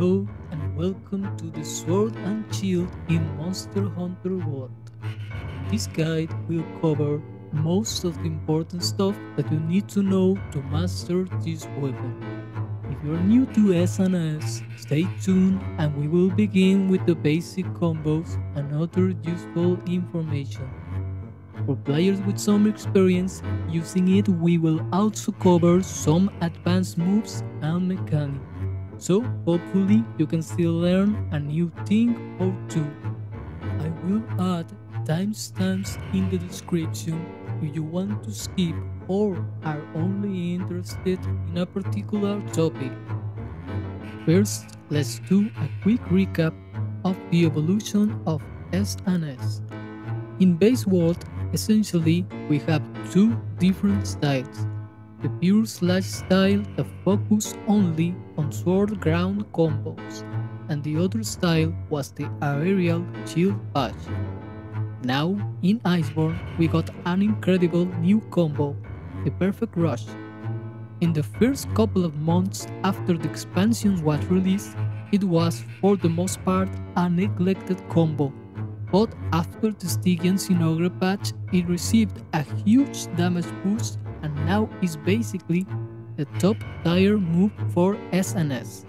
Hello and welcome to the Sword and Shield in Monster Hunter World. This guide will cover most of the important stuff that you need to know to master this weapon. If you're new to SNS, stay tuned and we will begin with the basic combos and other useful information. For players with some experience using it, we will also cover some advanced moves and mechanics. So hopefully you can still learn a new thing or two. I will add timestamps in the description if you want to skip or are only interested in a particular topic. First, let's do a quick recap of the evolution of SNS. In base world, essentially we have two different styles the pure slash style that focused only on sword ground combos, and the other style was the aerial shield patch. Now, in Iceborne, we got an incredible new combo, the Perfect Rush. In the first couple of months after the expansion was released, it was for the most part a neglected combo, but after the Stygian Zinogre patch, it received a huge damage boost and now is basically the top tier move for SNS.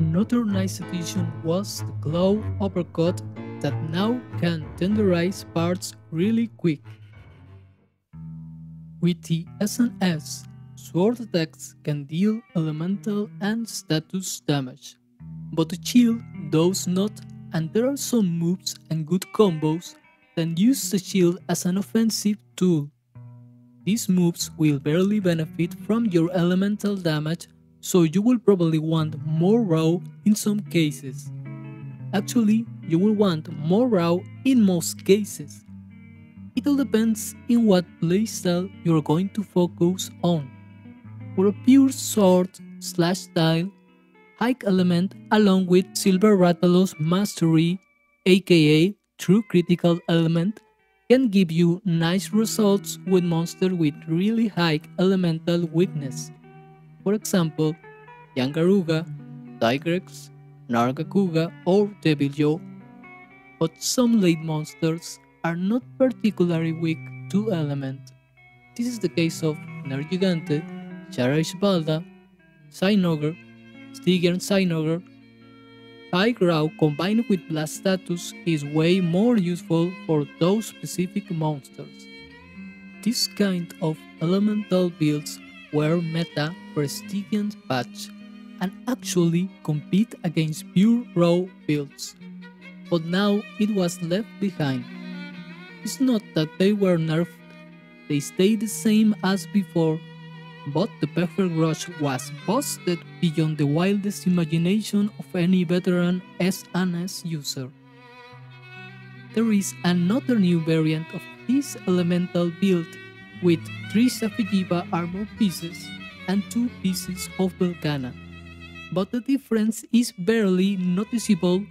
Another nice addition was the claw Uppercut that now can tenderize parts really quick. With the SNS, sword attacks can deal elemental and status damage, but the shield does not and there are some moves and good combos that use the shield as an offensive tool. These moves will barely benefit from your elemental damage, so you will probably want more raw in some cases. Actually, you will want more raw in most cases. It all depends in what playstyle you're going to focus on. For a pure sword slash style, Hike element along with Silver Rathalos Mastery, aka True Critical Element, can give you nice results with monsters with really high elemental weakness. For example, Yian Garuga, Tigrex, Nargacuga or Deviljho. But some late monsters are not particularly weak to element. This is the case of Nergigante, Sharaishbalda, Zinogre, Stygian Zinogre, High Grow combined with Blast status is way more useful for those specific monsters. This kind of elemental builds were meta for Stygian patch and actually compete against pure raw builds, but now it was left behind. It's not that they were nerfed, they stayed the same as before but the perfect rush was busted beyond the wildest imagination of any veteran SNS user. There is another new variant of this elemental build with 3 Safi'jiiva armor pieces and 2 pieces of Velkhana, but the difference is barely noticeable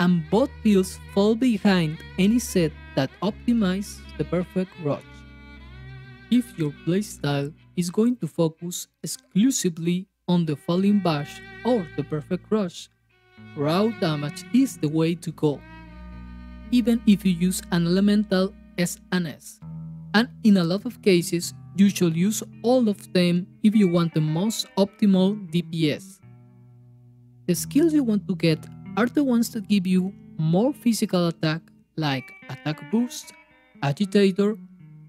and both builds fall behind any set that optimizes the perfect rush. If your playstyle is going to focus exclusively on the falling bash or the perfect rush. Raw damage is the way to go, even if you use an elemental SNS. And in a lot of cases, you should use all of them if you want the most optimal DPS. The skills you want to get are the ones that give you more physical attack like attack boost, agitator,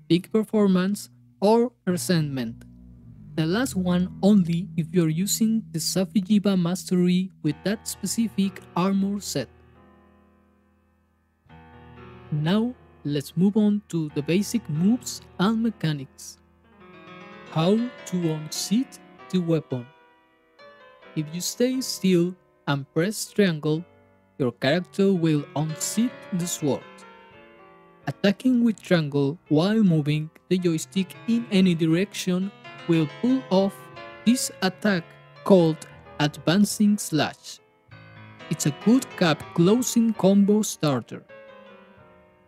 peak performance, or resentment. The last one only if you're using the Safi'jiiva Mastery with that specific armor set. Now, let's move on to the basic moves and mechanics. How to unseat the weapon. If you stay still and press triangle, your character will unseat the sword. Attacking with triangle while moving the joystick in any direction will pull off this attack called Advancing Slash. It's a good cap closing combo starter.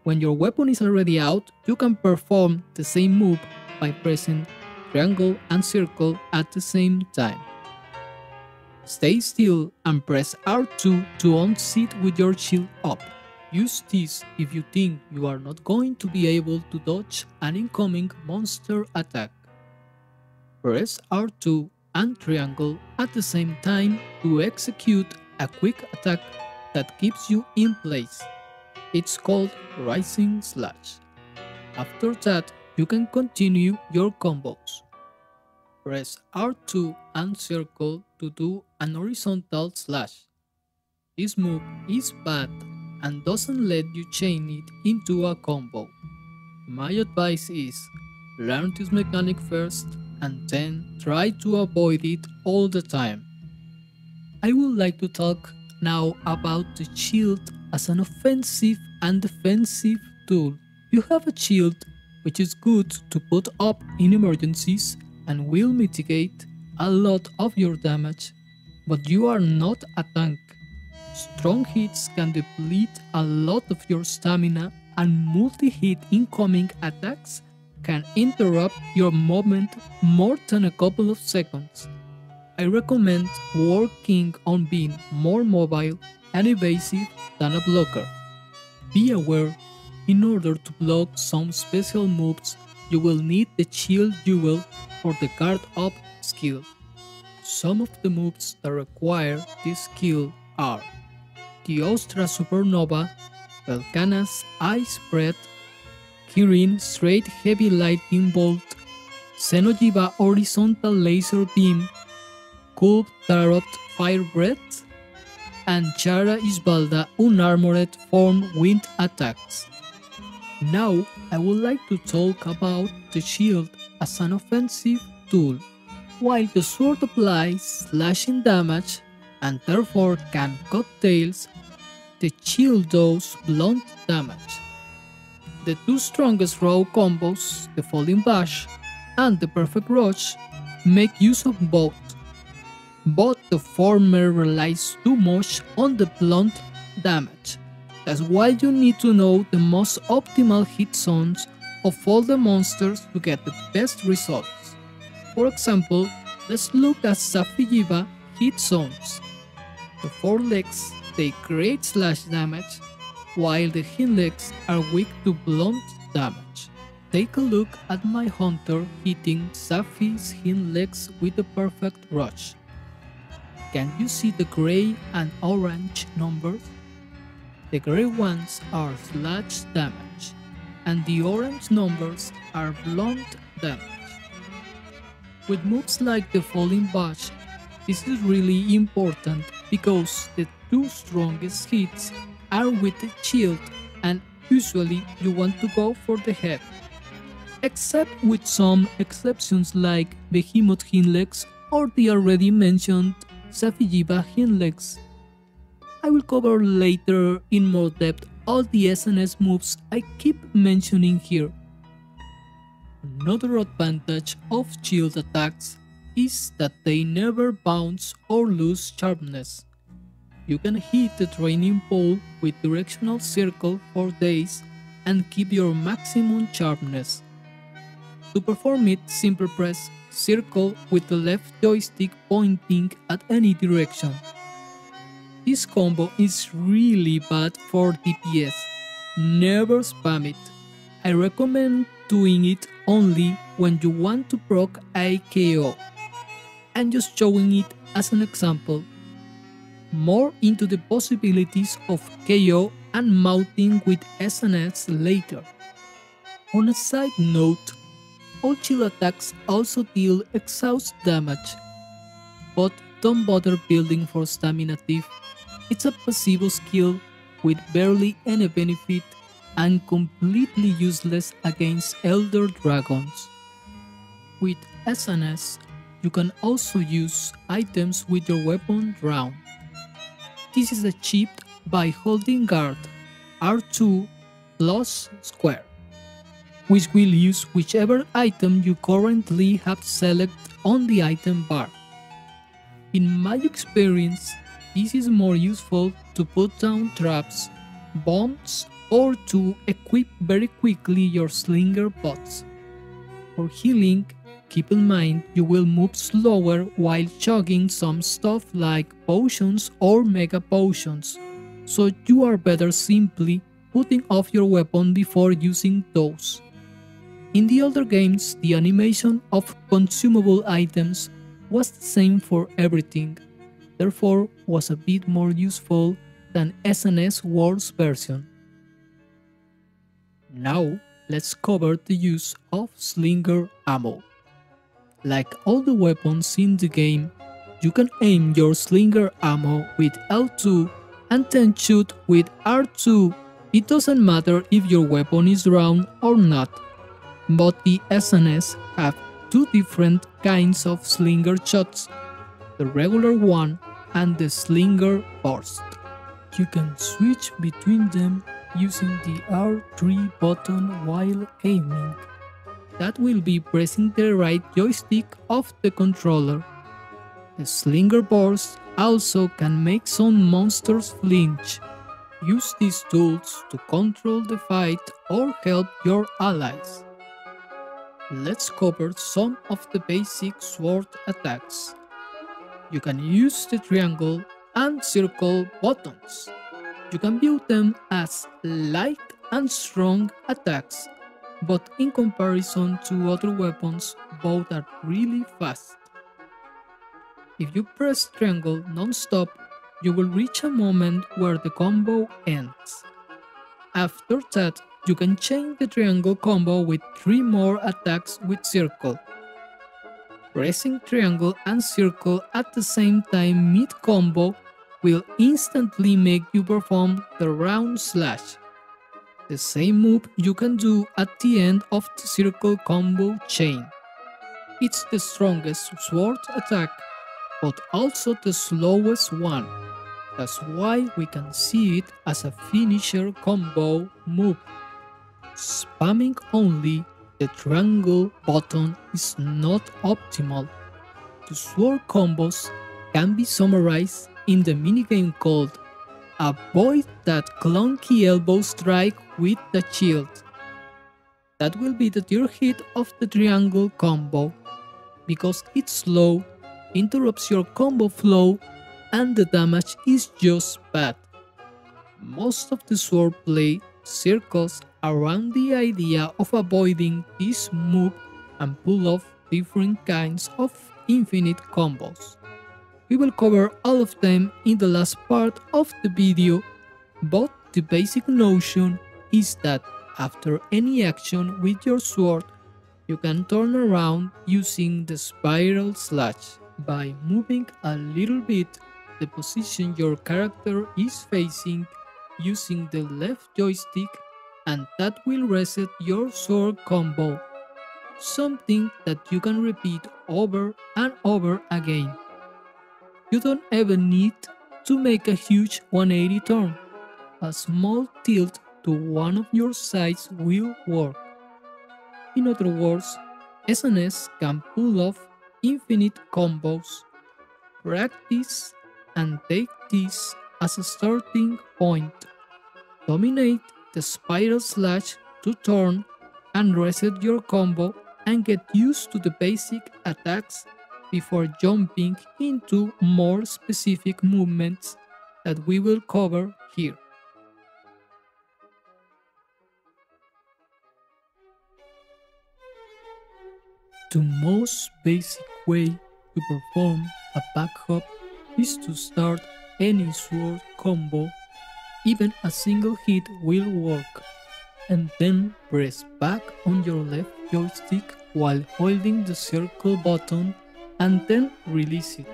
When your weapon is already out, you can perform the same move by pressing triangle and circle at the same time. Stay still and press R2 to unseat with your shield up. Use this if you think you are not going to be able to dodge an incoming monster attack. Press R2 and triangle at the same time to execute a quick attack that keeps you in place. It's called Rising Slash. After that, you can continue your combos. Press R2 and circle to do an horizontal slash. This move is bad and doesn't let you chain it into a combo. My advice is, learn this mechanic first and then try to avoid it all the time. I would like to talk now about the shield as an offensive and defensive tool. You have a shield which is good to put up in emergencies and will mitigate a lot of your damage, but you are not a tank. Strong hits can deplete a lot of your stamina and multi-hit incoming attacks can interrupt your movement more than a couple of seconds. I recommend working on being more mobile and evasive than a blocker. Be aware, in order to block some special moves, you will need the shield jewel for the guard up skill. Some of the moves that require this skill are Teostra Supernova, Velkhana's Ice Breath, Kirin Straight Heavy Lightning Bolt, Xeno'jiiva Horizontal Laser Beam, Kulve Taroth Fire Breath, and Shara Ishvalda Unarmored Form Wind Attacks. Now, I would like to talk about the shield as an offensive tool. While the sword applies slashing damage and therefore can cut tails, the shield does blunt damage. The two strongest raw combos, the Falling Bash and the Perfect Rush, make use of both, but the former relies too much on the blunt damage. That's why you need to know the most optimal hit zones of all the monsters to get the best results. For example, let's look at Safi'jiiva hit zones. The four legs take create slash damage, while the hind legs are weak to blunt damage. Take a look at my hunter hitting Safi's hind legs with a perfect rush. Can you see the gray and orange numbers? The grey ones are slash damage, and the orange numbers are blunt damage. With moves like the Falling Bash, this is really important because the two strongest hits are with the shield and usually you want to go for the head. Except with some exceptions like Behemoth Hindlegs or the already mentioned Safi'jiiva Hindlegs. I will cover later in more depth all the SNS moves I keep mentioning here. Another advantage of shield attacks is that they never bounce or lose sharpness. You can hit the training pole with directional circle for days and keep your maximum sharpness. To perform it, simply press circle with the left joystick pointing at any direction. This combo is really bad for DPS. Never spam it. I recommend doing it only when you want to proc a KO. I'm just showing it as an example. More into the possibilities of KO and mounting with SNS later. On a side note, all chill attacks also deal exhaust damage, but don't bother building for stamina thief it's a passive skill with barely any benefit and completely useless against Elder Dragons. With SNS, you can also use items with your weapon drawn. This is achieved by holding guard R2 plus square, which will use whichever item you currently have selected on the item bar. In my experience, this is more useful to put down traps, bombs, or to equip very quickly your slinger bots. For healing, keep in mind you will move slower while chugging some stuff like potions or mega potions, so you are better simply putting off your weapon before using those. In the older games, the animation of consumable items was the same for everything, therefore was a bit more useful than SNS World's version. Now, let's cover the use of slinger ammo. Like all the weapons in the game, you can aim your slinger ammo with L2 and then shoot with R2. It doesn't matter if your weapon is round or not but the SNS have two different kinds of slinger shots, the regular one and the slinger burst. You can switch between them using the R3 button while aiming. That will be pressing the right joystick of the controller. The slinger burst also can make some monsters flinch. Use these tools to control the fight or help your allies. Let's cover some of the basic sword attacks. You can use the triangle and circle buttons. You can view them as light and strong attacks, but in comparison to other weapons, both are really fast. If you press triangle non-stop, you will reach a moment where the combo ends. After that, you can change the triangle combo with 3 more attacks with circle. Pressing triangle and circle at the same time mid-combo will instantly make you perform the round slash. The same move you can do at the end of the circle combo chain. It's the strongest sword attack, but also the slowest one. That's why we can see it as a finisher combo move. Spamming only the triangle button is not optimal. The sword combos can be summarized in the minigame called Avoid that clunky elbow strike with the shield. That will be the third hit of the triangle combo, because it's slow, interrupts your combo flow, and the damage is just bad. Most of the swordplay circles around the idea of avoiding this move and pull off different kinds of infinite combos. We will cover all of them in the last part of the video, but the basic notion is that after any action with your sword, you can turn around using the spiral slash by moving a little bit the position your character is facing using the left joystick and that will reset your sword combo, something that you can repeat over and over again. You don't even need to make a huge 180 turn, a small tilt to one of your sides will work. In other words, SNS can pull off infinite combos. Practice and take this as a starting point. Dominate the spiral slash to turn and reset your combo and get used to the basic attacks before jumping into more specific movements that we will cover here. The most basic way to perform a back hop is to start any sword combo even a single hit will work. And then press back on your left joystick while holding the circle button and then release it.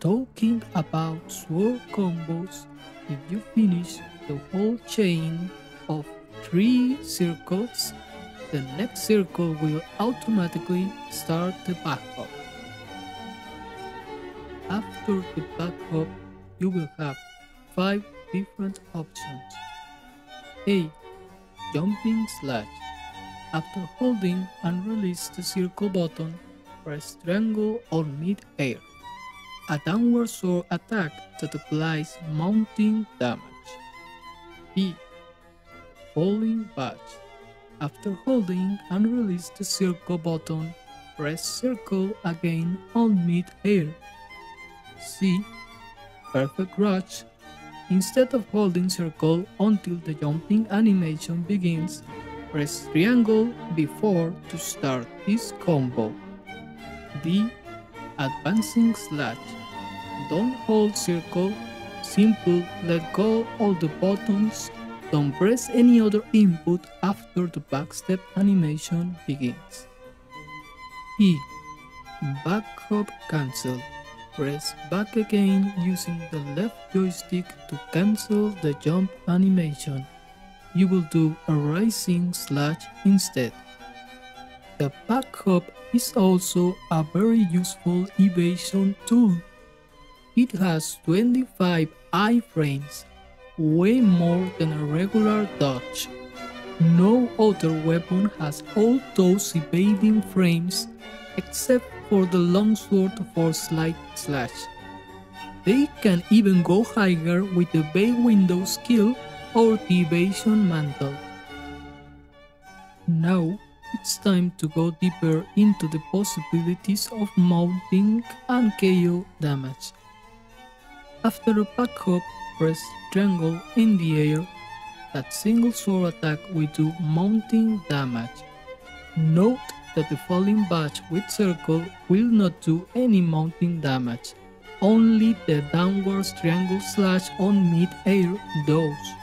Talking about sword combos, if you finish the whole chain of 3 circles, the next circle will automatically start the back hop. After the back hop, you will have 5 different options. A. Jumping slash. After holding and release the circle button, press triangle or mid-air. A downward sword attack that applies mounting damage. B. Falling bash. After holding and release the circle button, press circle again on mid-air. C. Perfect Rush. Instead of holding circle until the jumping animation begins, press triangle before to start this combo. D. Advancing slash. Don't hold circle, simple let go all the buttons, don't press any other input after the backstep animation begins. E. Back hop cancel. Press back again using the left joystick to cancel the jump animation. You will do a rising slash instead. The back hop is also a very useful evasion tool. It has 25 iframes, way more than a regular dodge. No other weapon has all those evading frames except for the longsword foresight slash. They can even go higher with the evade window skill or the evasion mantle. Now it's time to go deeper into the possibilities of mounting and KO damage. After a back hop, press triangle in the air. That single sword attack will do mounting damage. Note that the falling bash with circle will not do any mounting damage. Only the downwards triangle slash on mid-air does.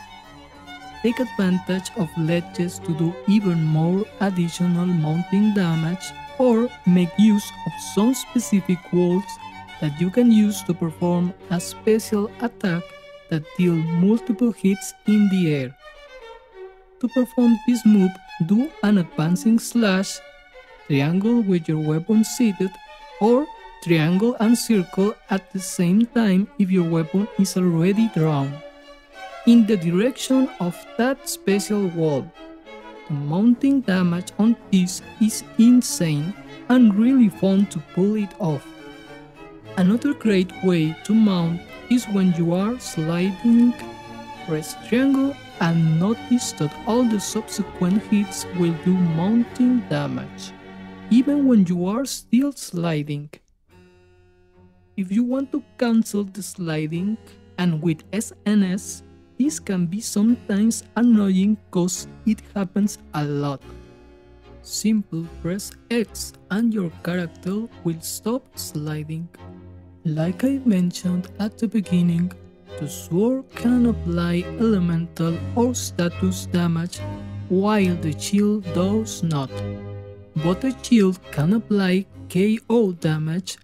Take advantage of ledges to do even more additional mounting damage or make use of some specific walls that you can use to perform a special attack that deal multiple hits in the air. To perform this move, do an advancing slash, triangle with your weapon seated, or triangle and circle at the same time if your weapon is already drawn, in the direction of that special wall. The mounting damage on this is insane and really fun to pull it off. Another great way to mount is when you are sliding, press triangle and notice that all the subsequent hits will do mounting damage, even when you are still sliding. If you want to cancel the sliding, and with SNS, this can be sometimes annoying cause it happens a lot. Simple press X and your character will stop sliding. Like I mentioned at the beginning, the sword can apply elemental or status damage while the shield does not, but the shield can apply KO damage.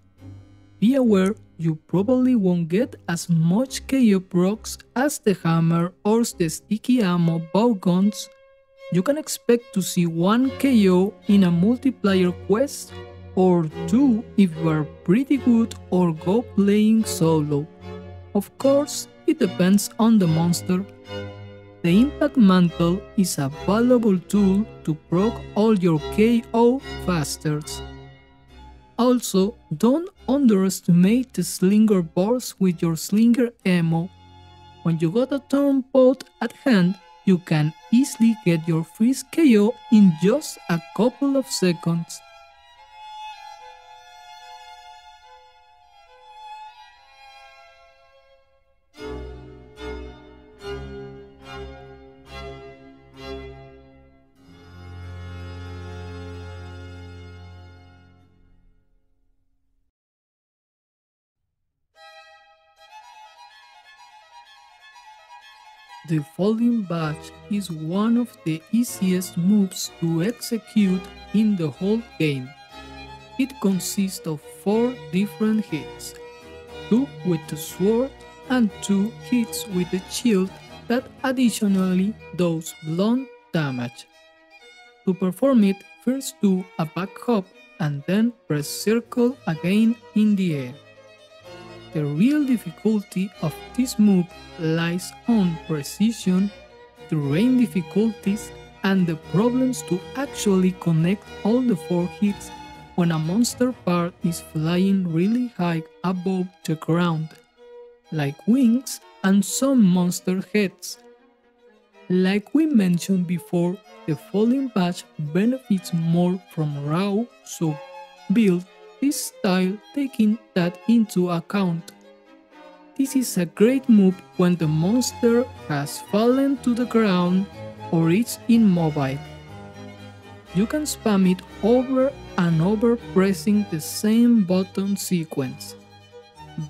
Be aware you probably won't get as much KO procs as the hammer or the sticky ammo bow guns. You can expect to see one KO in a multiplayer quest or 2 if you are pretty good or go playing solo. Of course, it depends on the monster. The Impact Mantle is a valuable tool to proc all your KO faster. Also, don't underestimate the slinger bars with your slinger ammo. When you got a turn pot at hand, you can easily get your first KO in just a couple of seconds. The falling bash is one of the easiest moves to execute in the whole game. It consists of 4 different hits, 2 with the sword and 2 hits with the shield that additionally does blunt damage. To perform it, first do a back hop and then press circle again in the air. The real difficulty of this move lies on precision, terrain difficulties, and the problems to actually connect all the 4 hits when a monster part is flying really high above the ground, like wings and some monster heads. Like we mentioned before, the falling bash benefits more from raw, so build this style taking that into account. This is a great move when the monster has fallen to the ground or is immobile. You can spam it over and over pressing the same button sequence.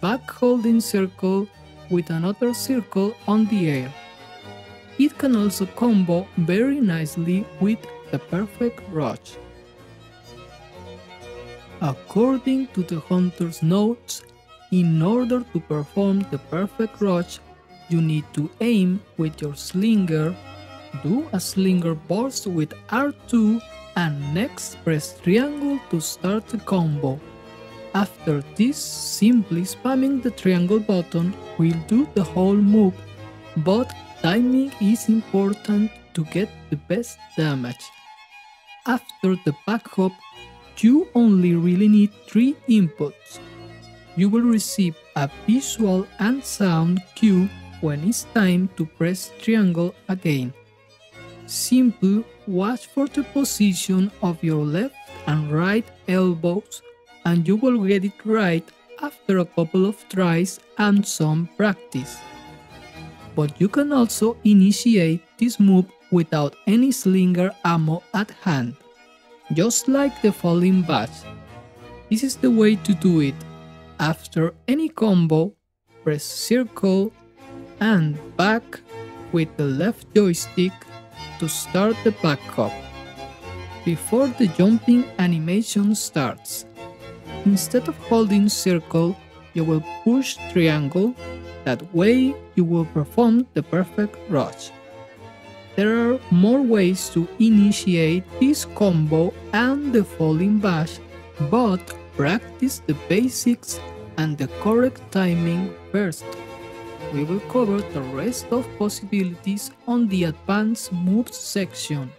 Back holding circle with another circle on the air. It can also combo very nicely with the perfect rush. According to the hunter's notes, in order to perform the perfect rush, you need to aim with your slinger, do a slinger burst with R2 and next press triangle to start the combo. After this, simply spamming the triangle button will do the whole move, but timing is important to get the best damage. After the back hop, you only really need 3 inputs. You will receive a visual and sound cue when it's time to press triangle again. Simply watch for the position of your left and right elbows and you will get it right after a couple of tries and some practice. But you can also initiate this move without any slinger ammo at hand, just like the falling bash. This is the way to do it. After any combo, press circle and back with the left joystick to start the back hop. Before the jumping animation starts, Instead of holding circle, you will push triangle, that way you will perform the perfect rush. There are more ways to initiate this combo and the falling bash, but practice the basics and the correct timing first. We will cover the rest of possibilities on the advanced moves section.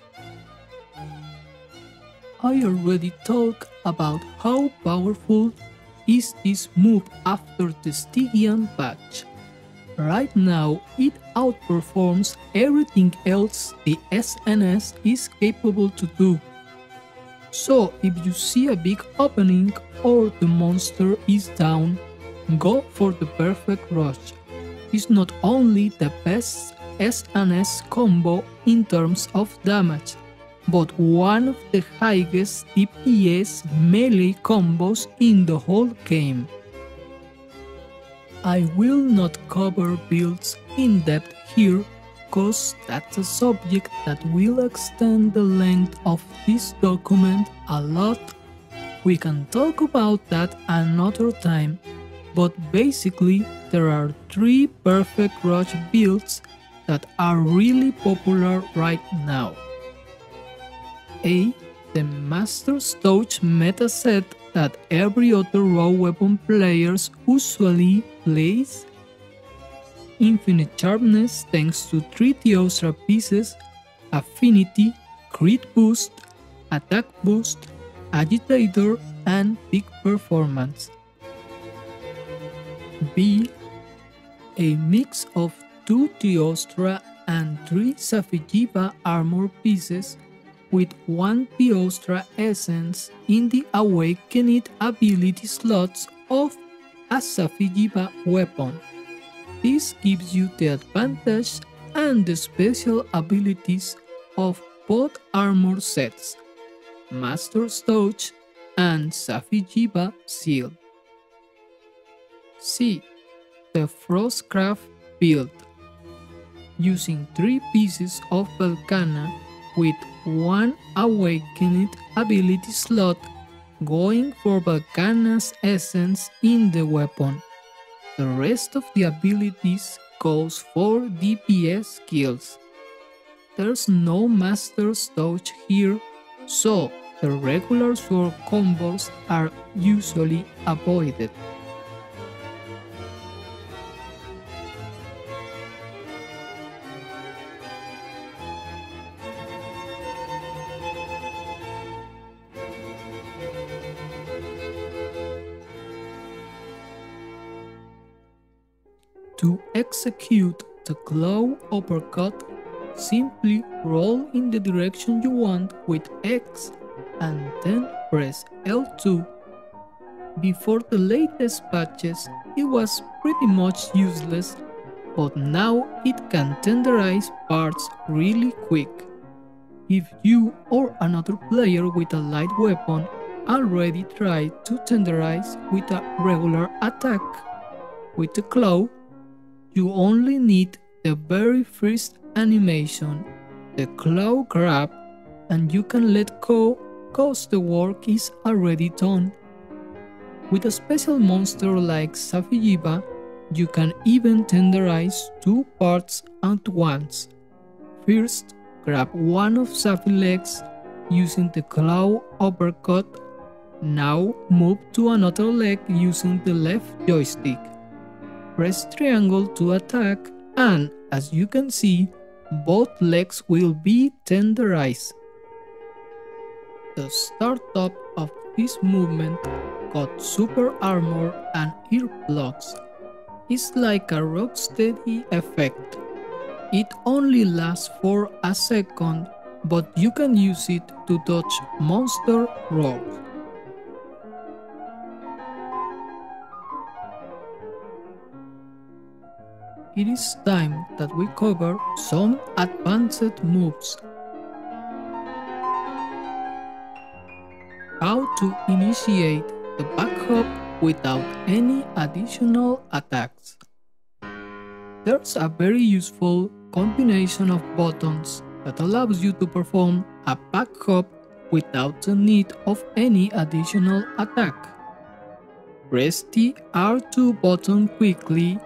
I already talked about how powerful is this move after the Stygian patch. Right now, it outperforms everything else the SNS is capable to do. So if you see a big opening or the monster is down, go for the perfect rush. It's not only the best SNS combo in terms of damage, but one of the highest DPS melee combos in the whole game. I will not cover builds in depth here cause that's a subject that will extend the length of this document a lot. We can talk about that another time, but basically there are three perfect rush builds that are really popular right now. A. The Master's Touch meta set that every other raw weapon players usually plays. Infinite Sharpness thanks to 3 Teostra pieces, Affinity, Crit Boost, Attack Boost, Agitator, and Peak Performance. B. A mix of 2 Teostra and 3 Safi'jiiva armor pieces with one Teostra essence in the awakened ability slots of a Safi'jiiva weapon. This gives you the advantage and the special abilities of both armor sets, Master's Touch and Safi'jiiva Seal. C. The Frostcraft build. Using 3 pieces of Velkhana with one awakened ability slot going for Velkhana's essence in the weapon. The rest of the abilities goes for DPS skills. There's no Master's Touch here, so the regular sword combos are usually avoided. Execute the claw uppercut, simply roll in the direction you want with X and then press L2 Before the latest patches, it was pretty much useless, but now it can tenderize parts really quick. If you or another player with a light weapon already tried to tenderize with a regular attack with the claw, you only need the very first animation, the claw grab, and you can let go cause the work is already done. With a special monster like Safi'jiiva, you can even tenderize two parts at once. First, grab one of Safi legs using the claw uppercut. Now move to another leg using the left joystick. Press triangle to attack and as you can see, both legs will be tenderized. The startup of this movement got super armor and earplugs. It's like a rocksteady effect. It only lasts for a second, but you can use it to dodge monster rolls. It is time that we cover some advanced moves. How to initiate the back hop without any additional attacks. There's a very useful combination of buttons that allows you to perform a back hop without the need of any additional attack. Press the R2 button quickly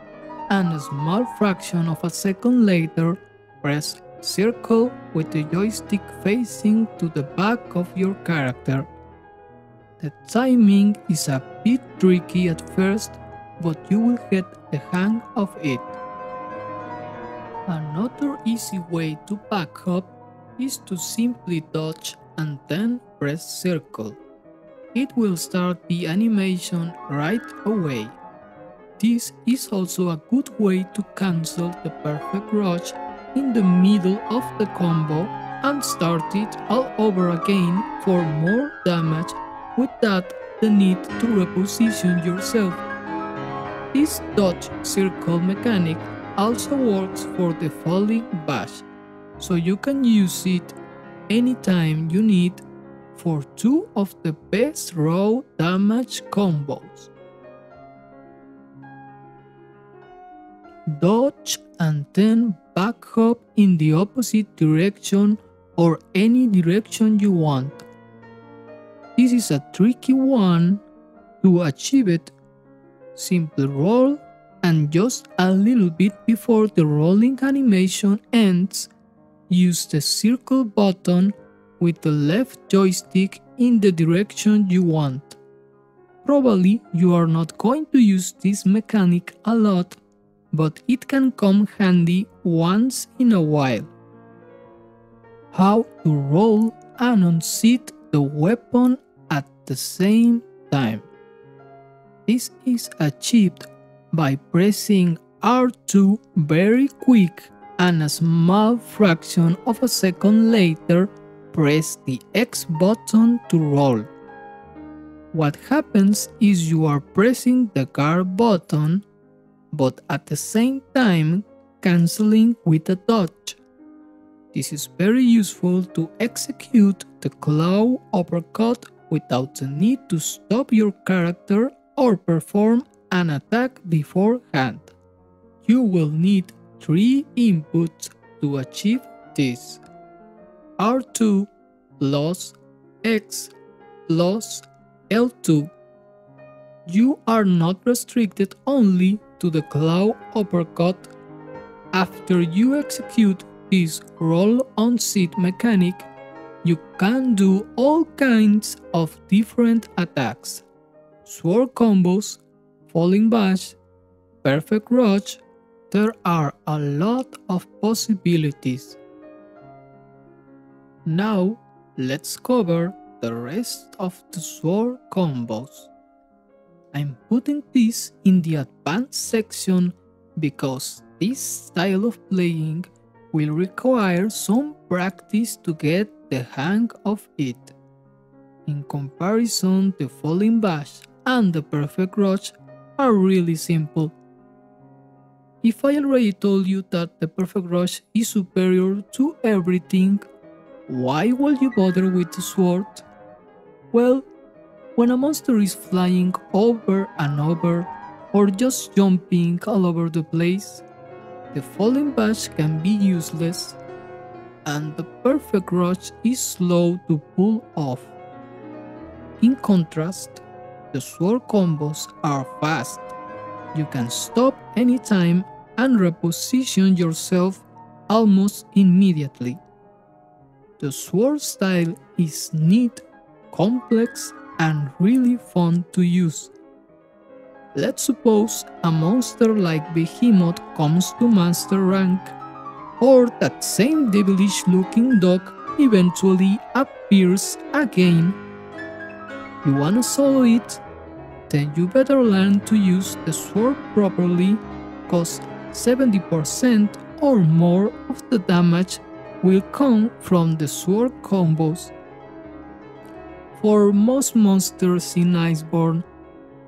and a small fraction of a second later press circle with the joystick facing to the back of your character. The timing is a bit tricky at first, but you will get the hang of it. Another easy way to back up is to simply dodge and then press circle. It will start the animation right away. This is also a good way to cancel the perfect rush in the middle of the combo and start it all over again for more damage without the need to reposition yourself. This dodge circle mechanic also works for the falling bash, so you can use it anytime you need for two of the best raw damage combos. Dodge and then back hop in the opposite direction or any direction you want. This is a tricky one to achieve it. Simply roll and just a little bit before the rolling animation ends, use the circle button with the left joystick in the direction you want. Probably you are not going to use this mechanic a lot but it can come handy once in a while. How to roll and unseat the weapon at the same time. This is achieved by pressing R2 very quick and a small fraction of a second later press the X button to roll. What happens is you are pressing the guard button but at the same time cancelling with a dodge. This is very useful to execute the claw uppercut without the need to stop your character or perform an attack beforehand. You will need three inputs to achieve this. R2 plus X plus L2. You are not restricted only to the claw uppercut. After you execute this roll on seat mechanic, you can do all kinds of different attacks. Sword combos, falling bash, perfect rush, there are a lot of possibilities. Now, let's cover the rest of the sword combos. I'm putting this in the advanced section because this style of playing will require some practice to get the hang of it. In comparison the Falling Bash and the perfect rush are really simple. If I already told you that the perfect rush is superior to everything, why would you bother with the sword? Well, when a monster is flying over and over or just jumping all over the place, the falling bash can be useless and the perfect rush is slow to pull off. In contrast, the sword combos are fast. You can stop anytime and reposition yourself almost immediately. The sword style is neat, complex, and really fun to use. Let's suppose a monster like Behemoth comes to master rank, or that same devilish looking dog eventually appears again. You wanna solo it? Then you better learn to use the sword properly, cause 70% or more of the damage will come from the sword combos. For most monsters in Iceborne,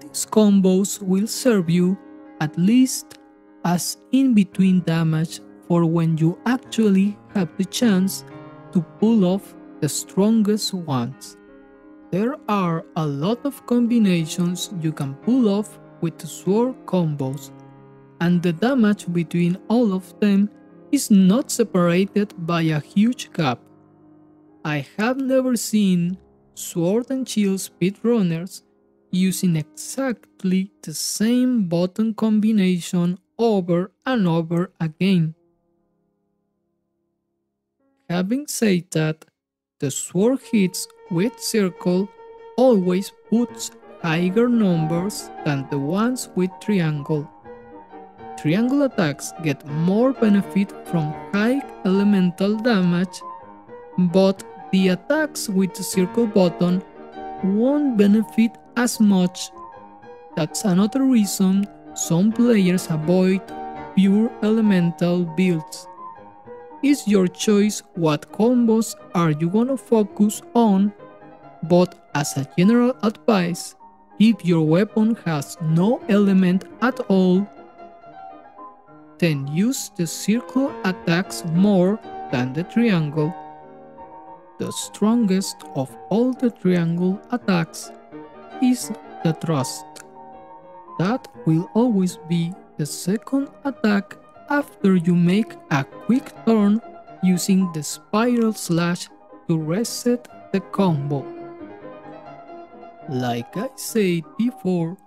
these combos will serve you at least as in-between damage for when you actually have the chance to pull off the strongest ones. There are a lot of combinations you can pull off with sword combos, and the damage between all of them is not separated by a huge gap. I have never seen Sword and Shield speedrunners using exactly the same button combination over and over again. Having said that, the sword hits with circle always puts higher numbers than the ones with triangle. Triangle attacks get more benefit from high elemental damage, but the attacks with the circle button won't benefit as much. That's another reason some players avoid pure elemental builds. It's your choice what combos are you gonna focus on, but as a general advice, if your weapon has no element at all, then use the circle attacks more than the triangle the strongest of all the triangle attacks is the thrust. That will always be the second attack after you make a quick turn using the spiral slash to reset the combo. Like I said before,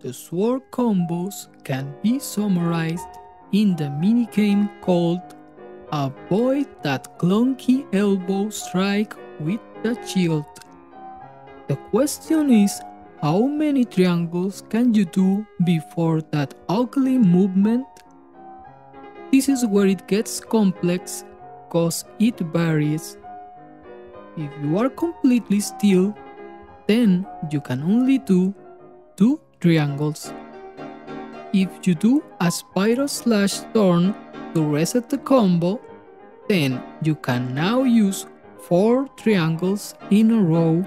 the sword combos can be summarized in the minigame called Avoid that clunky elbow strike with the shield. The question is, how many triangles can you do before that ugly movement? This is where it gets complex cause it varies. If you are completely still, then you can only do 2 triangles. If you do a spiral slash turn to reset the combo, then you can now use 4 triangles in a row.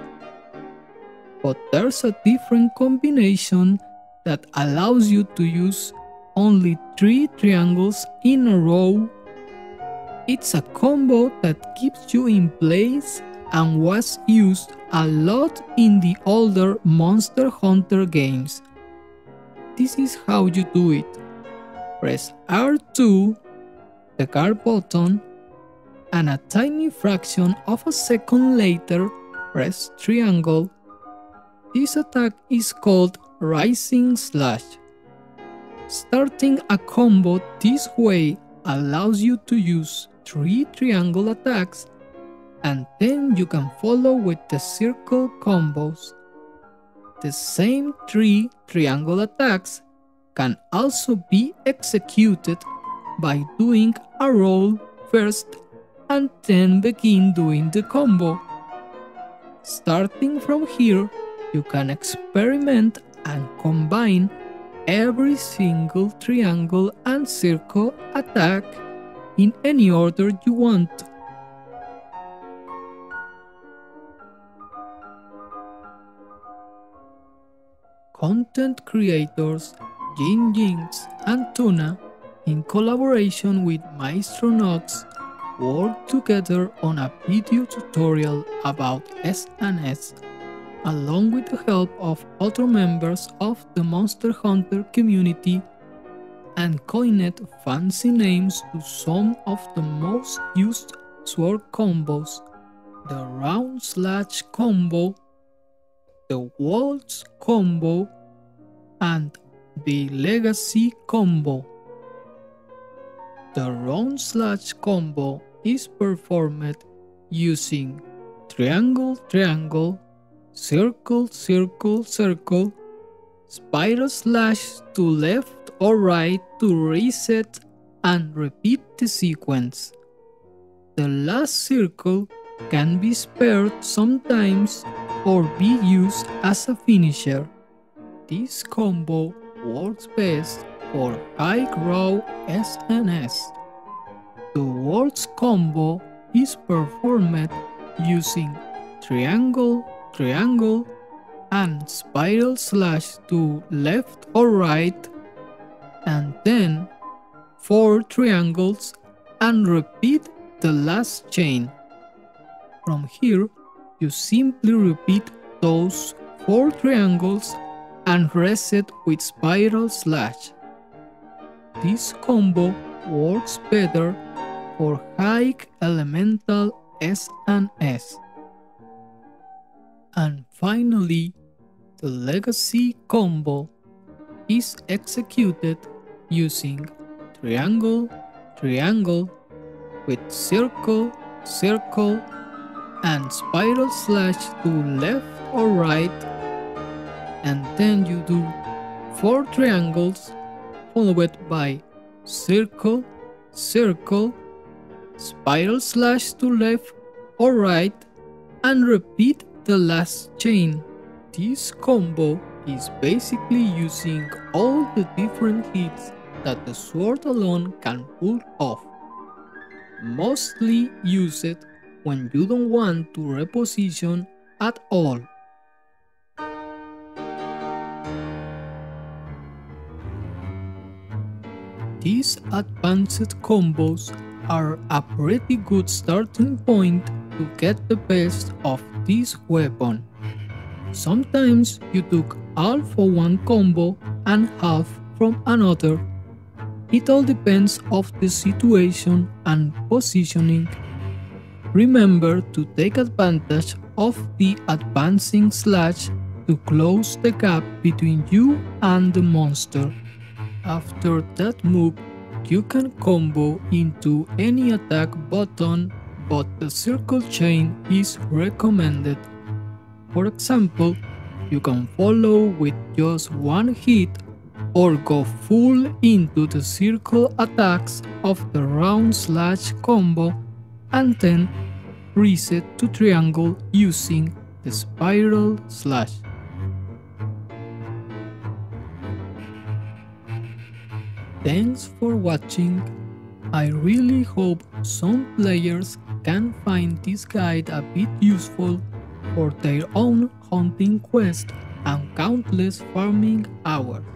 But there's a different combination that allows you to use only 3 triangles in a row. It's a combo that keeps you in place and was used a lot in the older Monster Hunter games. This is how you do it. Press R2 the guard button, and a tiny fraction of a second later press triangle. This attack is called Rising Slash. Starting a combo this way allows you to use 3 triangle attacks and then you can follow with the circle combos. The same 3 triangle attacks can also be executed by doing a roll first and then begin doing the combo. Starting from here, you can experiment and combine every single triangle and circle attack in any order you want. Content creators Jin Jinx and Tuna, in collaboration with Maestro Nox, worked together on a video tutorial about SNS, along with the help of other members of the Monster Hunter community and coined fancy names to some of the most used sword combos the round slash combo, the waltz combo, and the legacy combo. The round slash combo is performed using triangle triangle, circle circle circle, spiral slash to left or right to reset and repeat the sequence. The last circle can be spared sometimes or be used as a finisher. This combo works best for high raw SNS. The waltz combo is performed using triangle, triangle, and spiral slash to left or right, and then 4 triangles and repeat the last chain. From here, you simply repeat those 4 triangles and reset with spiral slash. This combo works better for high elemental S and S. And finally, the legacy combo is executed using triangle, triangle with circle, circle and spiral slash to left or right and then you do 4 triangles followed by circle, circle, spiral slash to left or right and repeat the last chain. This combo is basically using all the different hits that the sword alone can pull off. Mostly use it when you don't want to reposition at all. These advanced combos are a pretty good starting point to get the best of this weapon. Sometimes you took all for one combo and half from another. It all depends of the situation and positioning Remember to take advantage of the advancing slash to close the gap between you and the monster. After that move, you can combo into any attack button, but the circle chain is recommended. For example, you can follow with just one hit or go full into the circle attacks of the round slash combo and then reset to triangle using the spiral slash. Thanks for watching. I really hope some players can find this guide a bit useful for their own hunting quest and countless farming hours.